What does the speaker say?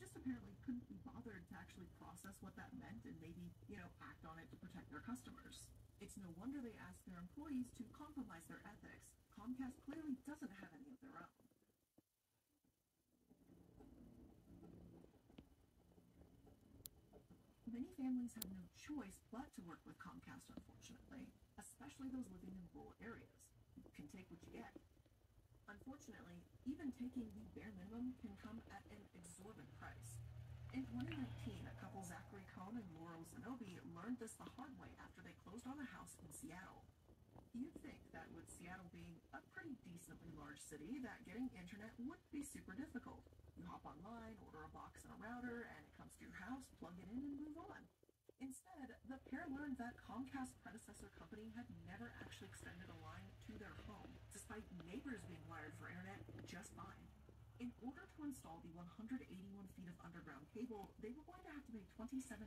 just apparently couldn't be bothered to actually process what that meant and maybe, you know, act on it to protect their customers. It's no wonder they asked their employees to compromise their ethics. Comcast clearly doesn't have any of their own. Many families have no choice but to work with Comcast, unfortunately, especially those living in rural areas. You can take what you get. Unfortunately, even taking the bare minimum can come at an exorbitant. In 2019, a couple Zachary Cohn and Laurel Zenobi learned this the hard way after they closed on a house in Seattle. You'd think that with Seattle being a pretty decently large city, that getting internet would be super difficult. You hop online, order a box and a router, and it comes to your house, plug it in, and move on. Instead, the pair learned that Comcast's predecessor company had never actually extended a line to their home, despite neighbors being wired for internet just fine. In order to install the 181 feet of underground cable, they were going to have to pay $27,000.